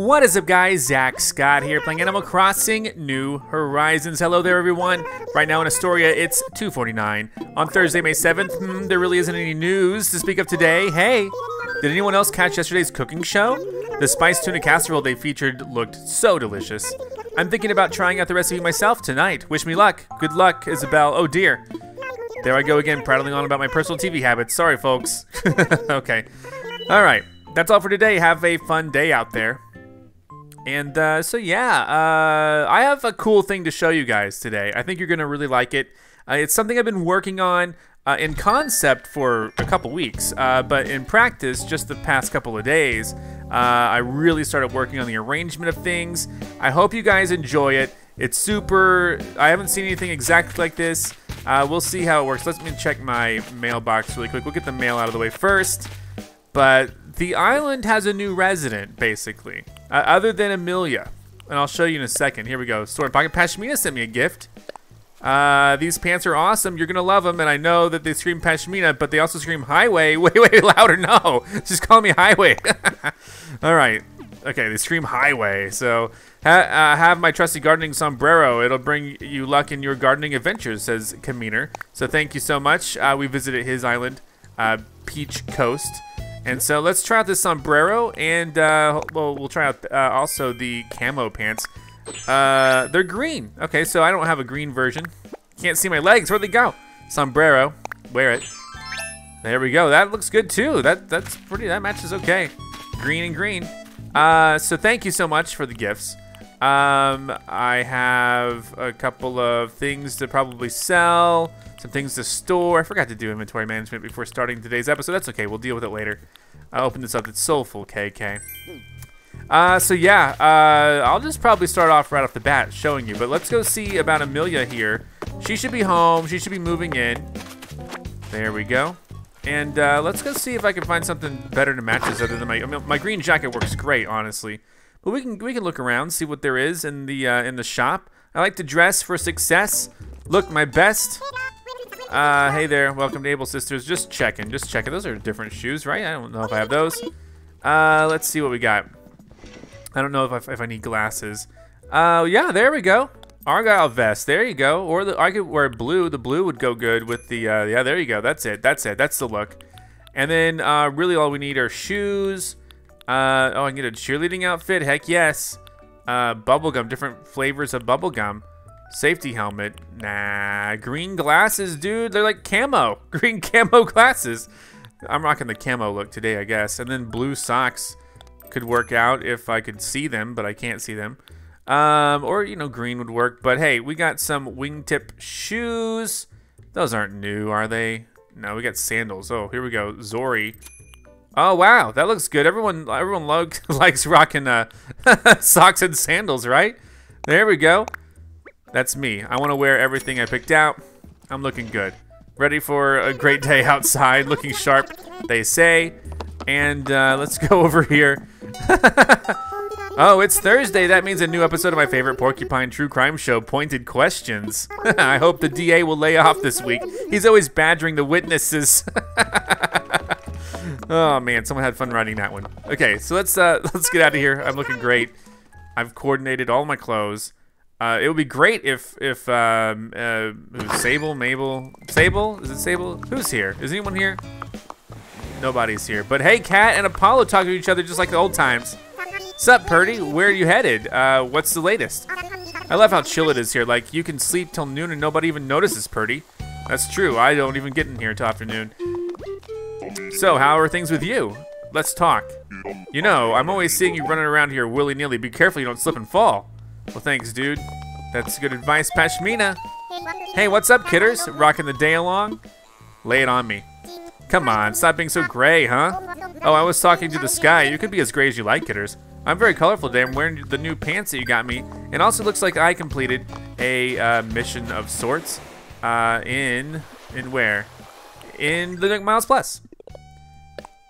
What is up guys, Zack Scott here playing Animal Crossing New Horizons. Hello there everyone. Right now in Astoria it's 2.49. On Thursday, May 7th, hmm, there really isn't any news to speak of today. Hey, did anyone else catch yesterday's cooking show? The spiced tuna casserole they featured looked so delicious. I'm thinking about trying out the recipe myself tonight. Wish me luck. Good luck, Isabelle. Oh dear. There I go again, prattling on about my personal TV habits. Sorry, folks. okay. All right. That's all for today. Have a fun day out there. And uh, so yeah, uh, I have a cool thing to show you guys today. I think you're gonna really like it. Uh, it's something I've been working on uh, in concept for a couple weeks, uh, but in practice, just the past couple of days, uh, I really started working on the arrangement of things. I hope you guys enjoy it. It's super. I haven't seen anything exactly like this. we'll see how it works. Let me check my mailbox really quick. We'll get the mail out of the way first. But the island has a new resident, basically, uh, other than Amelia. And I'll show you in a second. Here we go. Store Pocket Pashmina sent me a gift. Uh, these pants are awesome. You're gonna love them, and I know that they scream Pashmina, but they also scream Highway. Way, way louder. No, just call me Highway. All right. Okay, they scream Highway. So ha uh, have my trusty gardening sombrero. It'll bring you luck in your gardening adventures, says Kaminer. So thank you so much. Uh, we visited his island, uh, Peach Coast. And so let's try out this sombrero, and uh, well, we'll try out uh, also the camo pants. Uh, they're green. Okay, so I don't have a green version. Can't see my legs. Where'd they go? Sombrero. Wear it. There we go. That looks good too. That that's pretty. That matches okay. Green and green. Uh, so thank you so much for the gifts. Um, I have a couple of things to probably sell some things to store. I forgot to do inventory management before starting today's episode. That's okay. We'll deal with it later. I'll open this up. It's Soulful KK. Uh, so yeah, uh, I'll just probably start off right off the bat showing you. But let's go see about Amelia here. She should be home. She should be moving in. There we go. And uh, let's go see if I can find something better to match this other than my I mean, my green jacket works great, honestly. But we can we can look around, see what there is in the uh, in the shop. I like to dress for success. Look my best. Uh, hey there, welcome to Able Sisters. Just checking, just checking. Those are different shoes, right? I don't know if I have those. Uh, let's see what we got. I don't know if I, if I need glasses. Uh, yeah, there we go. Argyle vest, there you go. Or the, I could wear blue. The blue would go good with the, uh, yeah, there you go. That's it, that's it, that's the look. And then, uh, really all we need are shoes. Uh, oh, I can get a cheerleading outfit, heck yes. Uh, bubblegum, different flavors of bubblegum. Safety helmet. Nah. Green glasses, dude. They're like camo. Green camo glasses. I'm rocking the camo look today, I guess. And then blue socks could work out if I could see them, but I can't see them. Um, or, you know, green would work. But hey, we got some wingtip shoes. Those aren't new, are they? No, we got sandals. Oh, here we go. Zori. Oh, wow. That looks good. Everyone everyone likes rocking uh, socks and sandals, right? There we go. That's me. I want to wear everything I picked out. I'm looking good. Ready for a great day outside, looking sharp, they say. And uh, let's go over here. oh, it's Thursday. That means a new episode of my favorite Porcupine True Crime Show, Pointed Questions. I hope the DA will lay off this week. He's always badgering the witnesses. Oh man, someone had fun writing that one. Okay, so let's uh, let's get out of here. I'm looking great. I've coordinated all my clothes. Uh, it would be great if if um, uh, Sable, Mabel, Sable? Is it Sable? Who's here? Is anyone here? Nobody's here. But hey, Cat and Apollo talk to each other just like the old times. Sup, Purdy? Where are you headed? Uh, what's the latest? I love how chill it is here. Like, you can sleep till noon and nobody even notices, Purdy. That's true. I don't even get in here till afternoon. So, how are things with you? Let's talk. You know, I'm always seeing you running around here willy-nilly. Be careful you don't slip and fall. Well, thanks, dude. That's good advice, Pashmina. Hey, what's up, kidders? Rocking the day along? Lay it on me. Come on, stop being so gray, huh? Oh, I was talking to the sky. You could be as gray as you like, kidders. I'm very colorful today. I'm wearing the new pants that you got me. It also looks like I completed a uh, mission of sorts. Uh, in, in where? In the Miles Plus.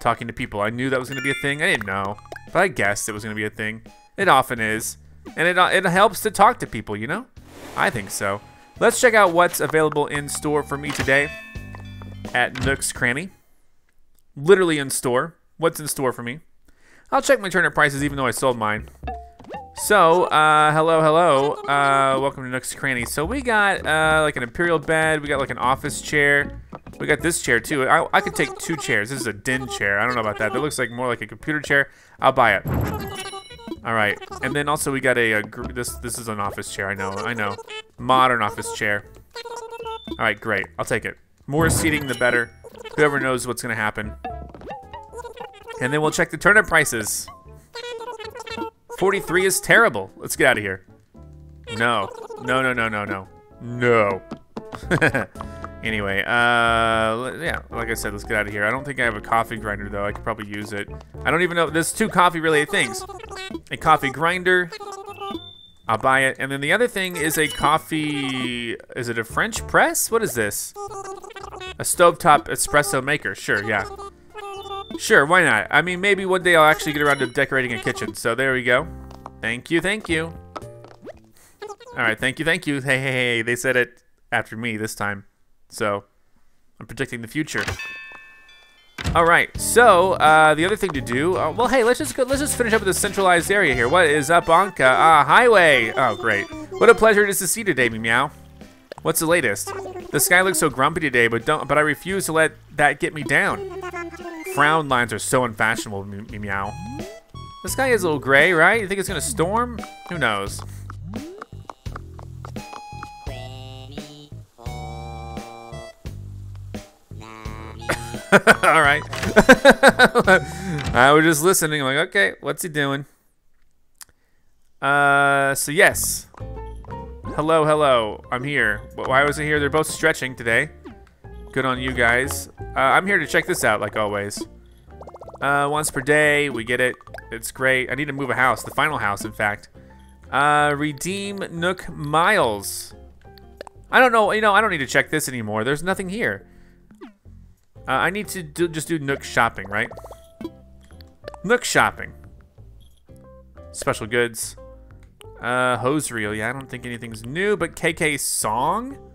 Talking to people. I knew that was going to be a thing. I didn't know. But I guessed it was going to be a thing. It often is. And it, it helps to talk to people, you know? I think so. Let's check out what's available in store for me today at Nook's Cranny. Literally in store. What's in store for me? I'll check my turnip prices even though I sold mine. So, uh, hello, hello. Uh, welcome to Nook's Cranny. So we got, uh, like an imperial bed. We got like an office chair. We got this chair too. I, I could take two chairs. This is a din chair. I don't know about that. That looks like more like a computer chair. I'll buy it. All right. And then also we got a, a this this is an office chair. I know. I know. Modern office chair. All right, great. I'll take it. More seating, the better. Whoever knows what's gonna happen. And then we'll check the turnip prices. 43 is terrible. Let's get out of here. No. No, no, no, no, no. No. anyway, uh, yeah, like I said, let's get out of here. I don't think I have a coffee grinder, though. I could probably use it. I don't even know. There's two coffee-related things. A coffee grinder. I'll buy it. And then the other thing is a coffee... Is it a French press? What is this? A stovetop espresso maker. Sure, yeah. Sure, why not? I mean, maybe one day I'll actually get around to decorating a kitchen. So there we go. Thank you, thank you. All right, thank you, thank you. Hey, hey, hey, they said it after me this time. So I'm predicting the future. All right, so uh, the other thing to do, uh, well, hey, let's just go, let's just finish up with the centralized area here. What is up, Ankha? Ah, highway. Oh, great. What a pleasure it is to see today, Meow. What's the latest? The sky looks so grumpy today, but don't. But I refuse to let that get me down. Frown lines are so unfashionable, Meow. The sky is a little gray, right? You think it's gonna storm? Who knows? All right. I was just listening. I'm like, okay, what's he doing? Uh, so yes. Hello, hello. I'm here. Why was I here? They're both stretching today. Good on you guys. Uh, I'm here to check this out, like always. Uh, once per day, we get it. It's great. I need to move a house, the final house, in fact. Uh, redeem Nook Miles. I don't know, you know, I don't need to check this anymore. There's nothing here. Uh, I need to do, just do Nook shopping, right? Nook shopping. Special goods. Uh, hose reel. Yeah, I don't think anything's new, but KK song?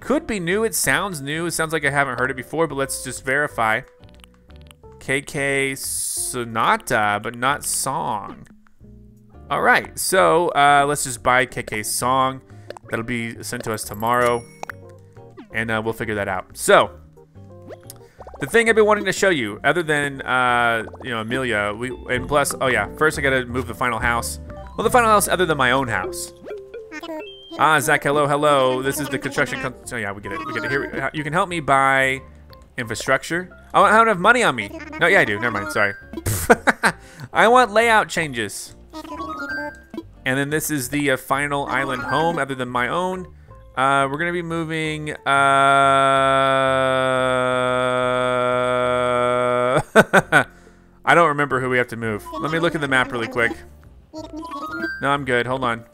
Could be new. It sounds new. It sounds like I haven't heard it before, but let's just verify. KK Sonata, but not song. All right, so uh, let's just buy KK song. That'll be sent to us tomorrow, and uh, we'll figure that out. So, the thing I've been wanting to show you, other than uh, you know Amelia, we and plus, oh yeah, first I gotta move the final house. Well, the final house other than my own house. Ah, Zack, hello, hello. This is the construction. Con so yeah, we get it. We get it. Here, you can help me buy infrastructure. Oh, I don't have money on me. No, yeah, I do. Never mind. Sorry. I want layout changes. And then this is the uh, final island home, other than my own. Uh, we're gonna be moving. Uh, I don't remember who we have to move. Let me look at the map really quick. No, I'm good. Hold on.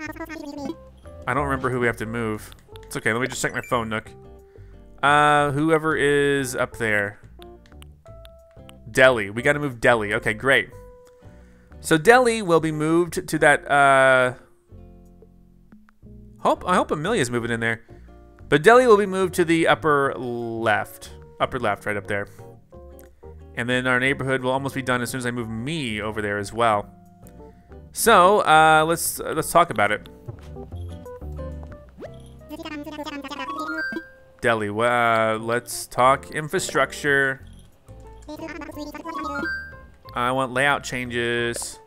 I don't remember who we have to move. It's okay. Let me just check my phone, Nook. Uh, whoever is up there. Deli. We got to move Deli. Okay, great. So Deli will be moved to that, uh... Hope, I hope Amelia's moving in there. But Deli will be moved to the upper left. Upper left, right up there. And then our neighborhood will almost be done as soon as I move me over there as well. So, uh, let's, uh, let's talk about it. Deli, uh, let's talk infrastructure. I want layout changes.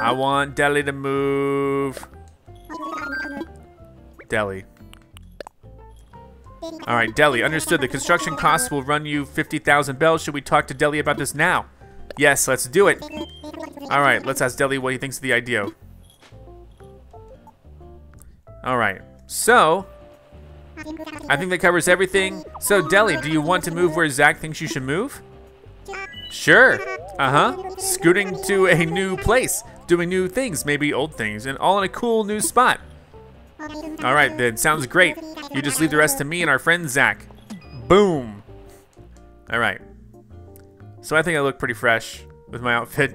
I want Deli to move. Deli. All right, Deli, understood. The construction costs will run you 50,000 bells. Should we talk to Deli about this now? Yes, let's do it. All right, let's ask Deli what he thinks of the idea. All right, so I think that covers everything. So Deli, do you want to move where Zack thinks you should move? Sure. Uh-huh. Scooting to a new place, doing new things, maybe old things, and all in a cool new spot. All right, then. Sounds great. You just leave the rest to me and our friend Zack. Boom. All right. So I think I look pretty fresh with my outfit.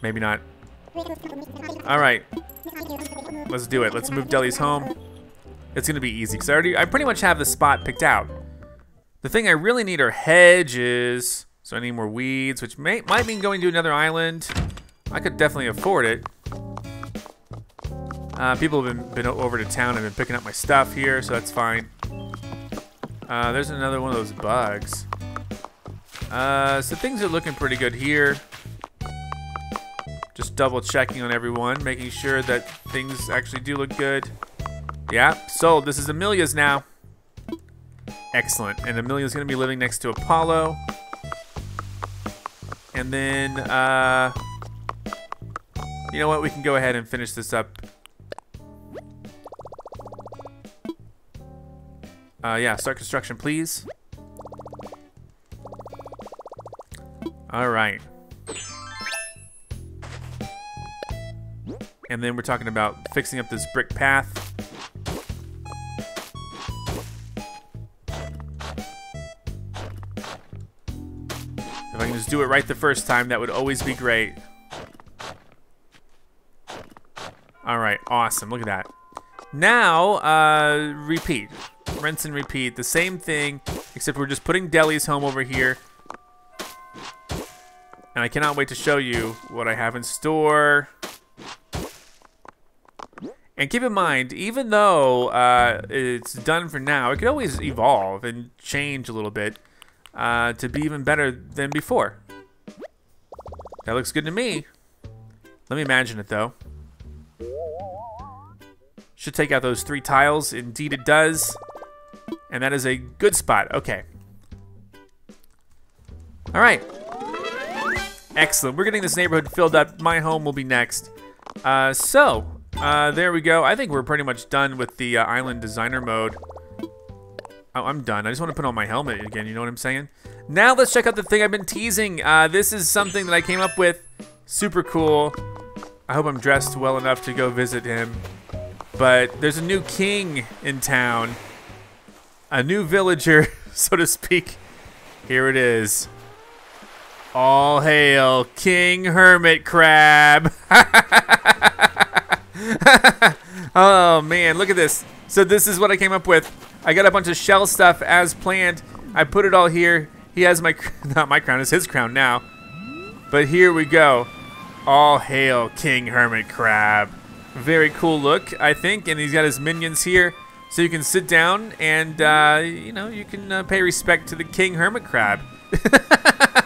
Maybe not. All right. Let's do it. Let's move Deli's home. It's gonna be easy because I already, I pretty much have the spot picked out. The thing I really need are hedges. So I need more weeds, which may, might mean going to another island. I could definitely afford it. Uh, people have been, been over to town and been picking up my stuff here, so that's fine. Uh, there's another one of those bugs. Uh, so things are looking pretty good here. Just double checking on everyone, making sure that things actually do look good. Yeah, sold. This is Amelia's now. Excellent. And Amelia's going to be living next to Apollo. And then, uh, you know what? We can go ahead and finish this up. Uh, yeah, start construction, please. All right. And then we're talking about fixing up this brick path. If I can just do it right the first time, that would always be great. All right, awesome. Look at that. Now, uh, repeat. Rinse and repeat. The same thing, except we're just putting Deli's home over here. And I cannot wait to show you what I have in store. And keep in mind, even though uh, it's done for now, it could always evolve and change a little bit uh, to be even better than before. That looks good to me. Let me imagine it, though. Should take out those three tiles. Indeed it does. And that is a good spot. Okay. All right. Excellent. We're getting this neighborhood filled up. My home will be next. Uh, so, uh, there we go. I think we're pretty much done with the uh, island designer mode. Oh, I'm done. I just want to put on my helmet again, you know what I'm saying? Now let's check out the thing I've been teasing. Uh, this is something that I came up with. Super cool. I hope I'm dressed well enough to go visit him. But there's a new king in town. A new villager, so to speak. Here it is. All hail King Hermit Crab. oh man, look at this. So this is what I came up with. I got a bunch of shell stuff as planned. I put it all here. He has my, not my crown, it's his crown now. But here we go. All hail King Hermit Crab. Very cool look, I think. And he's got his minions here. So you can sit down and, uh, you know, you can uh, pay respect to the King Hermit Crab.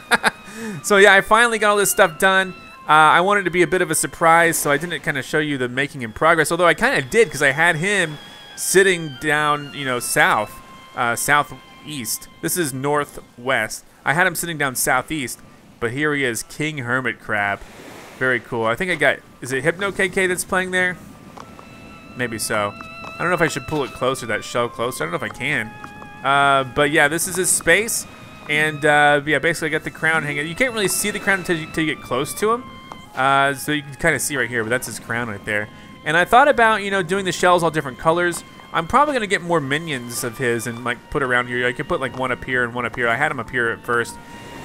so yeah, I finally got all this stuff done. Uh, I wanted to be a bit of a surprise, so I didn't kind of show you the making in progress. Although I kind of did, because I had him sitting down, you know, south, uh, southeast. This is northwest. I had him sitting down southeast, but here he is, King Hermit Crab. Very cool. I think I got, is it Hypno KK that's playing there? Maybe so. I don't know if I should pull it closer, that shell closer. I don't know if I can. Uh, but yeah, this is his space. And uh, yeah, basically I got the crown hanging. You can't really see the crown until you, until you get close to him. Uh, so you can kind of see right here, but that's his crown right there. And I thought about, you know, doing the shells all different colors. I'm probably going to get more minions of his and like put around here. I could put like one up here and one up here. I had them up here at first,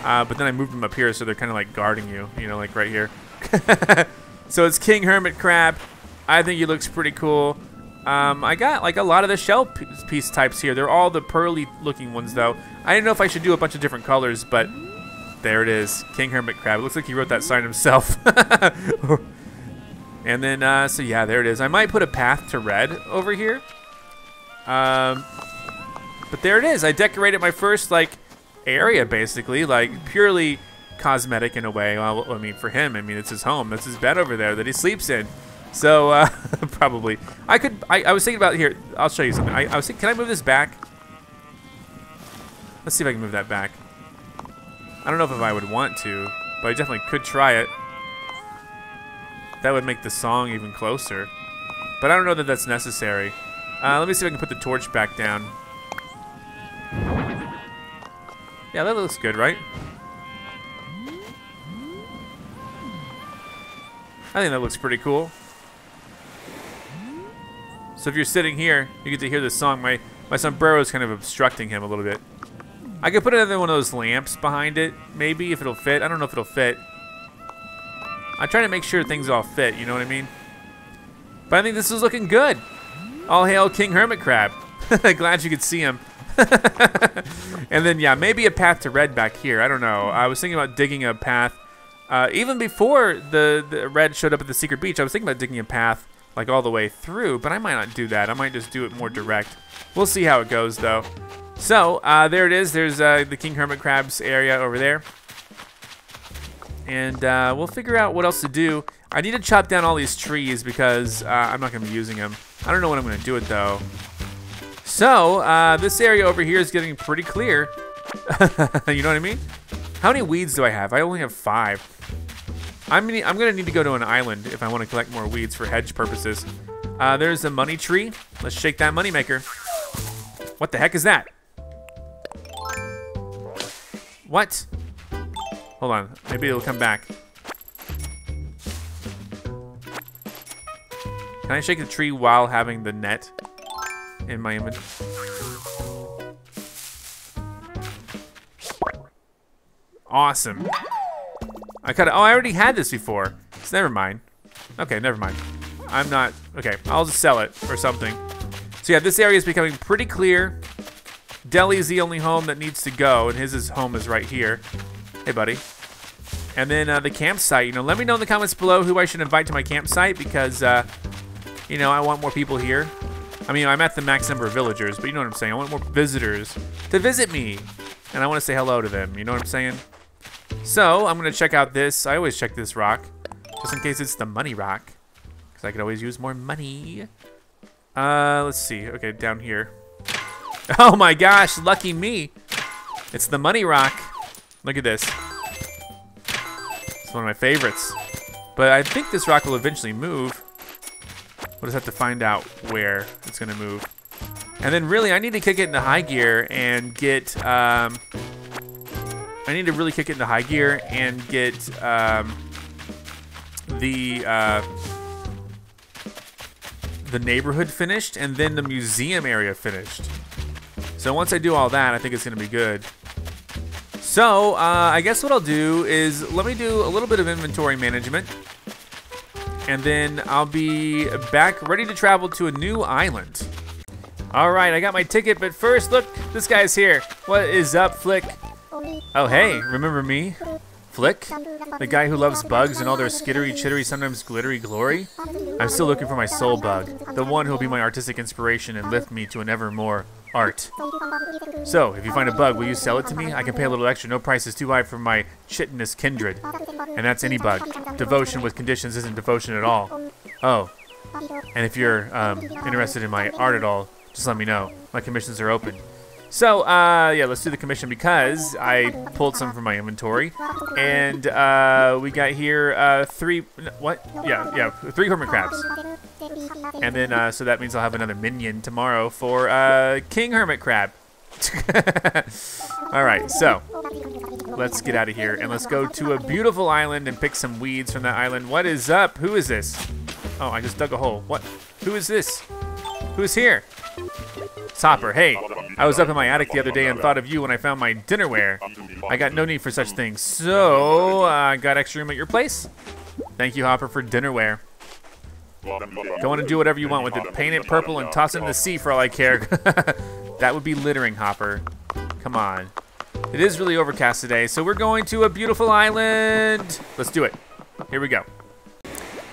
uh, but then I moved them up here so they're kind of like guarding you, you know, like right here. so it's King Hermit Crab. I think he looks pretty cool. Um, I got like a lot of the shell piece types here. They're all the pearly looking ones though. I didn't know if I should do a bunch of different colors, but there it is. King Hermit Crab. It looks like he wrote that sign himself. and then, uh, so yeah, there it is. I might put a path to red over here. Um, but there it is. I decorated my first like area basically, like purely cosmetic in a way. Well, I mean, for him, I mean, it's his home. That's his bed over there that he sleeps in. So uh, probably I could. I, I, was thinking about here. I'll show you something. I, I was thinking, can I move this back? Let's see if I can move that back. I don't know if I would want to, but I definitely could try it. That would make the song even closer. But I don't know that that's necessary. Uh, let me see if I can put the torch back down. Yeah, that looks good, right? I think that looks pretty cool. So if you're sitting here, you get to hear this song. My, my sombrero is kind of obstructing him a little bit. I could put another one of those lamps behind it, maybe, if it'll fit. I don't know if it'll fit. I try to make sure things all fit, you know what I mean? But I think this is looking good. All hail King Hermit Crab. Glad you could see him. and then, yeah, maybe a path to red back here. I don't know. I was thinking about digging a path. Uh, even before the, the Redd showed up at the secret beach, I was thinking about digging a path like all the way through, but I might not do that. I might just do it more direct. We'll see how it goes, though. So, uh, there it is. There's uh, the King Hermit Crab's area over there. And uh, we'll figure out what else to do. I need to chop down all these trees because uh, I'm not going to be using them. I don't know when I'm going to do it, though. So, uh, this area over here is getting pretty clear. you know what I mean? How many weeds do I have? I only have five. I'm gonna, I'm gonna need to go to an island if I want to collect more weeds for hedge purposes. Uh, there's a money tree. Let's shake that money maker. What the heck is that? What? Hold on, maybe it'll come back. Can I shake the tree while having the net in my inventory? Awesome. I cut it. Oh, I already had this before. So never mind. Okay, never mind. I'm not. Okay, I'll just sell it or something. So yeah, this area is becoming pretty clear. Deli is the only home that needs to go, and his is home is right here. Hey, buddy. And then uh, the campsite. You know, let me know in the comments below who I should invite to my campsite because, uh, you know, I want more people here. I mean, I'm at the max number of villagers, but you know what I'm saying. I want more visitors to visit me, and I want to say hello to them. You know what I'm saying? So, I'm going to check out this. I always check this rock, just in case it's the money rock, because I could always use more money. Uh, let's see. Okay, down here. Oh my gosh, lucky me. It's the money rock. Look at this. It's one of my favorites. But I think this rock will eventually move. We'll just have to find out where it's going to move. And then really, I need to kick it into high gear and get... Um, I need to really kick it into high gear and get um, the... Uh, the neighborhood finished and then the museum area finished. So once I do all that, I think it's going to be good. So, uh, I guess what I'll do is let me do a little bit of inventory management. And then I'll be back ready to travel to a new island. All right, I got my ticket, but first, look, this guy's here. What is up, Flick? Oh, hey, remember me? Flick? The guy who loves bugs and all their skittery, chittery, sometimes glittery glory? I'm still looking for my soul bug, the one who'll be my artistic inspiration and lift me to an ever more art. So, if you find a bug, will you sell it to me? I can pay a little extra. No price is too high for my chitinous kindred. And that's any bug. Devotion with conditions isn't devotion at all. Oh. And if you're um, interested in my art at all, just let me know. My commissions are open. So, uh, yeah, let's do the commission because I pulled some from my inventory. And uh, we got here uh, three, what? Yeah, yeah, three hermit crabs. And then, uh, so that means I'll have another minion tomorrow for uh, King Hermit Crab. All right, so let's get out of here and let's go to a beautiful island and pick some weeds from that island. What is up? Who is this? Oh, I just dug a hole. What? Who is this? Who's here? Hopper, hey, I was up in my attic the other day and thought of you when I found my dinnerware. I got no need for such things, so I uh, got extra room at your place. Thank you, Hopper, for dinnerware. Go on and do whatever you want with it. Paint it purple and toss it in the sea for all I care. that would be littering, Hopper. Come on. It is really overcast today, so we're going to a beautiful island. Let's do it. Here we go.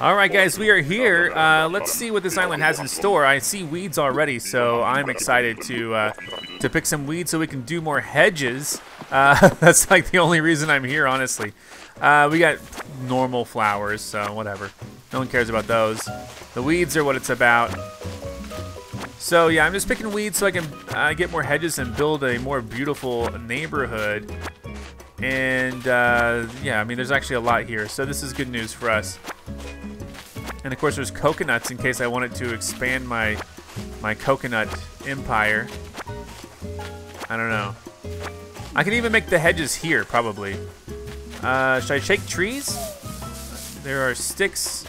All right, guys, we are here. Uh, let's see what this island has in store. I see weeds already, so I'm excited to uh, to pick some weeds so we can do more hedges. Uh, that's like the only reason I'm here, honestly. Uh, we got normal flowers, so whatever. No one cares about those. The weeds are what it's about. So yeah, I'm just picking weeds so I can uh, get more hedges and build a more beautiful neighborhood. And uh, yeah, I mean, there's actually a lot here, so this is good news for us. And of course, there's coconuts in case I wanted to expand my my coconut empire. I don't know. I can even make the hedges here, probably. Uh, should I shake trees? There are sticks.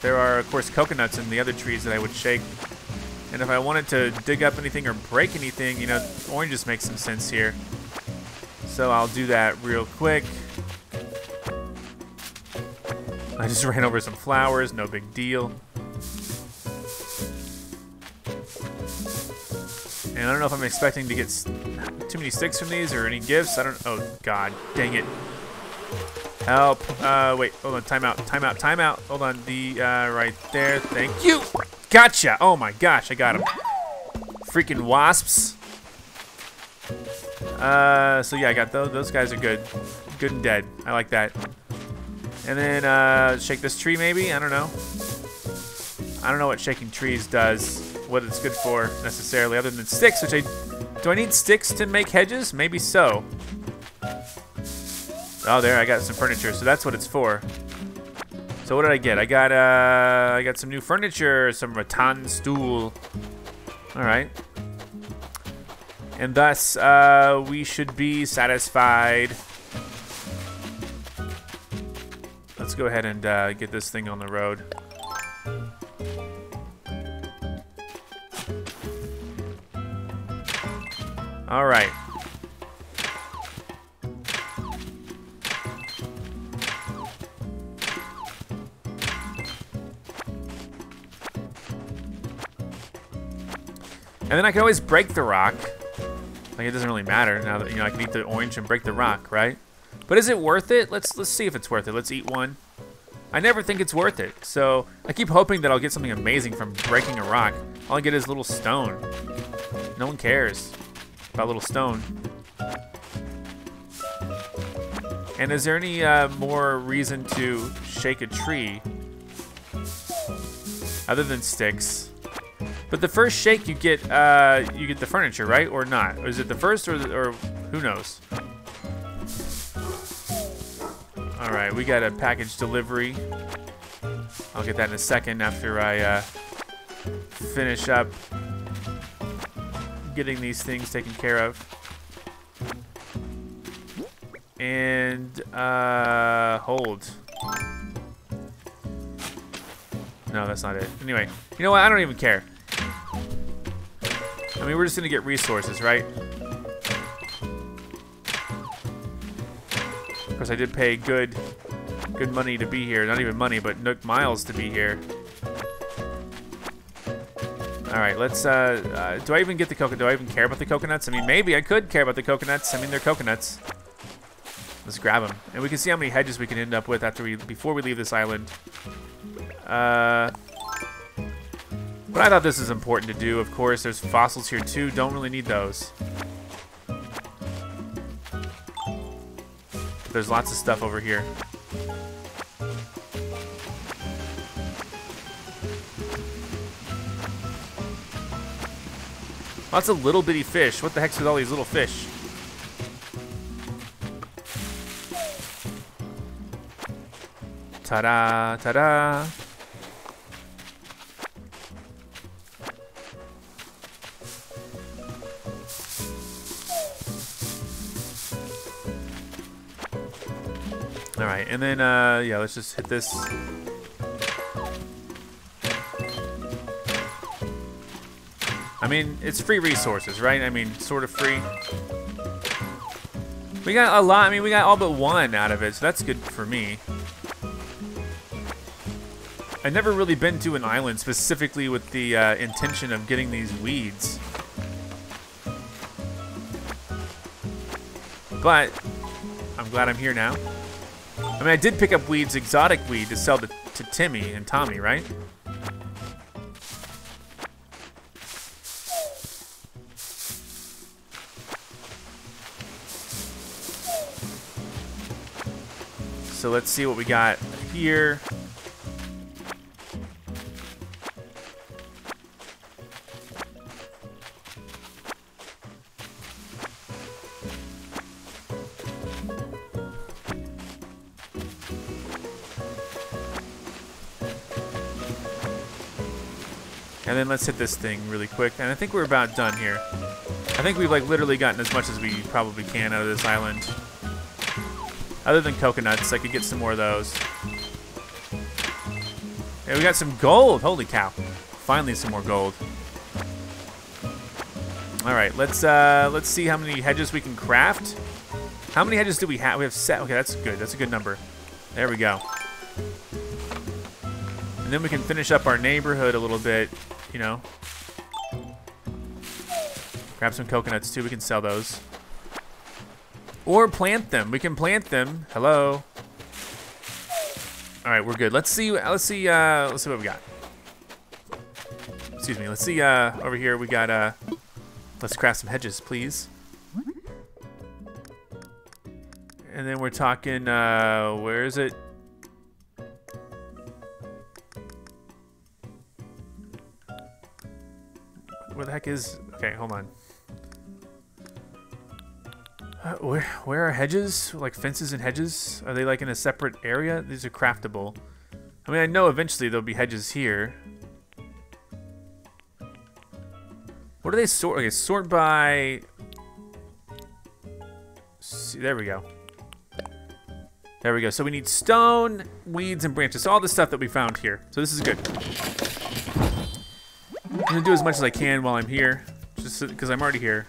There are, of course, coconuts in the other trees that I would shake. And if I wanted to dig up anything or break anything, you know, oranges make some sense here. So I'll do that real quick. I just ran over some flowers, no big deal. And I don't know if I'm expecting to get too many sticks from these or any gifts. I don't. Oh God, dang it! Help! Uh, wait, hold on. Time out. Time out. Time out. Hold on. The uh, right there. Thank you. Gotcha. Oh my gosh, I got him. Freaking wasps. Uh, so yeah, I got those. Those guys are good. Good and dead. I like that. And then uh, shake this tree maybe. I don't know. I don't know what shaking trees does, what it's good for necessarily, other than sticks, which I... Do I need sticks to make hedges? Maybe so. Oh, there, I got some furniture, so that's what it's for. So what did I get? I got, uh, I got some new furniture, some rattan stool. All right. And thus, uh, we should be satisfied. Go ahead and uh, get this thing on the road. All right. And then I can always break the rock. Like it doesn't really matter now that you know I can eat the orange and break the rock, right? But is it worth it? Let's let's see if it's worth it. Let's eat one. I never think it's worth it. So I keep hoping that I'll get something amazing from breaking a rock. All I get is a little stone. No one cares about little stone. And is there any uh, more reason to shake a tree other than sticks? But the first shake you get, uh, you get the furniture, right? Or not? Is it the first, or, the, or who knows? All right, we got a package delivery. I'll get that in a second after I uh, finish up getting these things taken care of. And uh, hold. No, that's not it. Anyway, you know what? I don't even care. I mean, we're just gonna get resources, right? Of course, I did pay good, good money to be here. Not even money, but Nook miles to be here. All right, let's, uh, uh, do I even get the coconut? Do I even care about the coconuts? I mean, maybe I could care about the coconuts. I mean, they're coconuts. Let's grab them. And we can see how many hedges we can end up with after we, before we leave this island. Uh, but I thought this is important to do. Of course, there's fossils here too. Don't really need those. There's lots of stuff over here. Lots of little bitty fish. What the heck's with all these little fish? Ta-da, ta-da. And then, uh, yeah, let's just hit this. I mean, it's free resources, right? I mean, sort of free. We got a lot. I mean, we got all but one out of it, so that's good for me. I've never really been to an island specifically with the uh, intention of getting these weeds. But I'm glad I'm here now. I mean, I did pick up weeds, exotic weed, to sell to, to Timmy and Tommy, right? So let's see what we got here. Let's hit this thing really quick. And I think we're about done here. I think we've like literally gotten as much as we probably can out of this island. Other than coconuts, I could get some more of those. Hey, we got some gold. Holy cow. Finally some more gold. All right, let's uh, let's see how many hedges we can craft. How many hedges do we have? We have set. Okay, that's good. That's a good number. There we go. And then we can finish up our neighborhood a little bit, you know. Grab some coconuts too. We can sell those. Or plant them. We can plant them. Hello. All right, we're good. Let's see. Let's see. Uh, let's see what we got. Excuse me. Let's see. Uh, over here we got. Uh, let's craft some hedges, please. And then we're talking. Uh, where is it? Where the heck is? Okay, hold on. Uh, where where are hedges? Like fences and hedges? Are they like in a separate area? These are craftable. I mean, I know eventually there'll be hedges here. What do they sort? Okay, sort by. See, there we go. There we go. So we need stone, weeds, and branches. All the stuff that we found here. So this is good. I'm gonna do as much as I can while I'm here, just because I'm already here.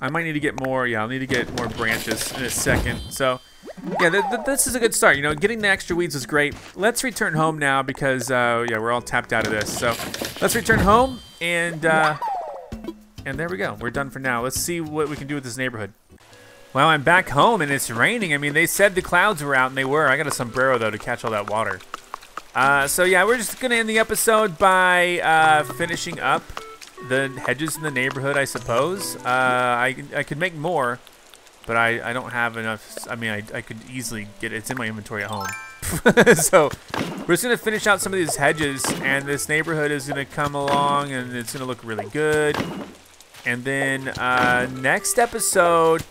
I might need to get more. Yeah, I'll need to get more branches in a second. So, yeah, th th this is a good start. You know, getting the extra weeds is great. Let's return home now because, uh, yeah, we're all tapped out of this. So, let's return home and, uh, and there we go. We're done for now. Let's see what we can do with this neighborhood. Well, I'm back home and it's raining. I mean, they said the clouds were out and they were. I got a sombrero though to catch all that water. Uh, so yeah, we're just gonna end the episode by uh, finishing up the hedges in the neighborhood, I suppose. Uh, I, I could make more, but I, I don't have enough. I mean, I, I could easily get. It's in my inventory at home. so we're just to finish out some of these hedges, and this neighborhood is to come along, and it's to look really good. And then uh, next episode,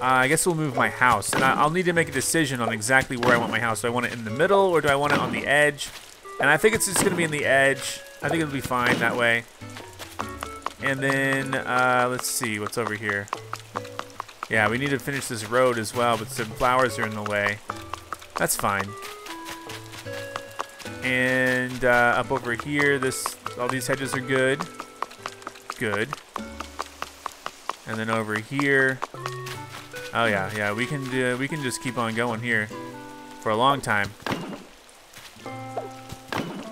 uh, I guess we'll move my house. And I, will need to make a decision on exactly where I want my house. Do I want it in the middle, or do I want it on the edge? And I think it's just going to be in the edge. I think it'll be fine that way. And then, uh, let's see, what's over here? Yeah, we need to finish this road as well, but some flowers are in the way. That's fine. And uh, up over here, this all these hedges are good. Good. And then over here, oh yeah, yeah, we can do, we can just keep on going here for a long time.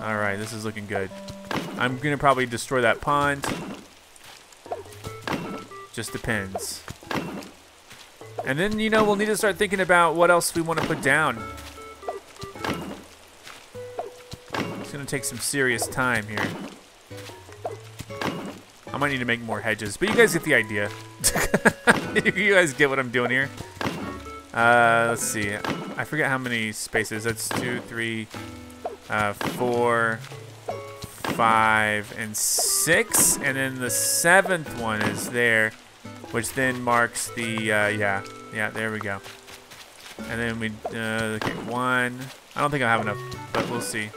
All right, this is looking good. I'm gonna probably destroy that pond. Just depends. And then, you know, we'll need to start thinking about what else we want to put down. It's going to take some serious time here. I might need to make more hedges, but you guys get the idea. you guys get what I'm doing here. Uh, let's see. I forget how many spaces. That's two, three, uh, four, five, and six. And then the seventh one is there which then marks the, uh, yeah, yeah, there we go. And then we, uh, okay, one. I don't think I have enough, but we'll see.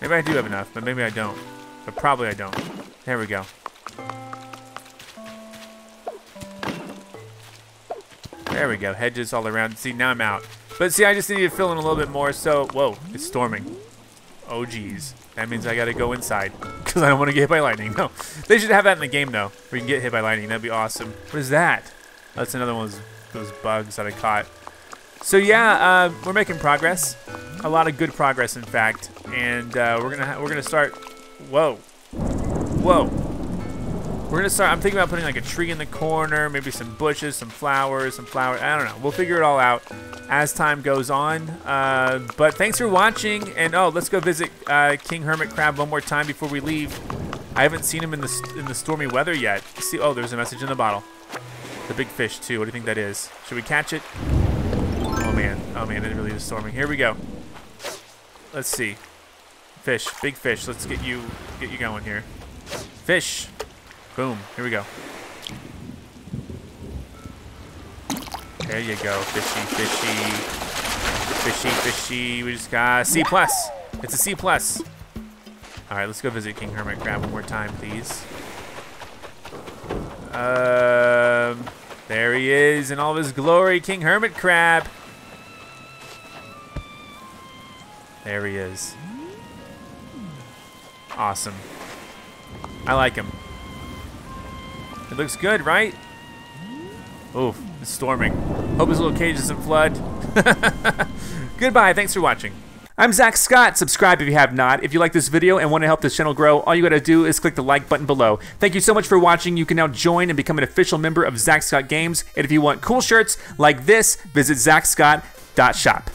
Maybe I do have enough, but maybe I don't. But probably I don't. There we go. There we go. Hedges all around. See, now I'm out. But see, I just need to fill in a little bit more, so... Whoa, it's storming. Oh, geez. That means I gotta go inside because I don't want to get hit by lightning. No, they should have that in the game though, where you can get hit by lightning. That'd be awesome. What is that? That's another one of those, those bugs that I caught. So yeah, uh, we're making progress. A lot of good progress, in fact. And uh, we're gonna we're gonna start. Whoa, whoa. We're gonna start. I'm thinking about putting like a tree in the corner, maybe some bushes, some flowers, some flowers. I don't know. We'll figure it all out as time goes on. Uh, but thanks for watching. And oh, let's go visit uh, King Hermit Crab one more time before we leave. I haven't seen him in the in the stormy weather yet. See, oh, there's a message in the bottle. The big fish too. What do you think that is? Should we catch it? Oh man, oh man, it really is storming. Here we go. Let's see. Fish, big fish. Let's get you get you going here. Fish. Boom. Here we go. There you go. Fishy, fishy. Fishy, fishy. We just got a C plus. It's a C plus. All right, let's go visit King Hermit Crab one more time, please. Um, there he is in all of his glory, King Hermit Crab. There he is. Awesome. I like him. It looks good, right? Oof, it's storming. Hope his little cage doesn't flood. Goodbye, thanks for watching. I'm Zack Scott. Subscribe if you have not. If you like this video and want to help this channel grow, all you gotta do is click the like button below. Thank you so much for watching. You can now join and become an official member of Zack Scott Games. And if you want cool shirts like this, visit zackscott.shop.